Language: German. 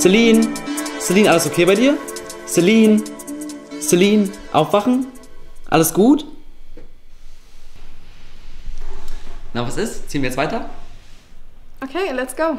Celine? Celine, alles okay bei dir? Celine? Celine, aufwachen? Alles gut? Na, was ist? Ziehen wir jetzt weiter? Okay, let's go.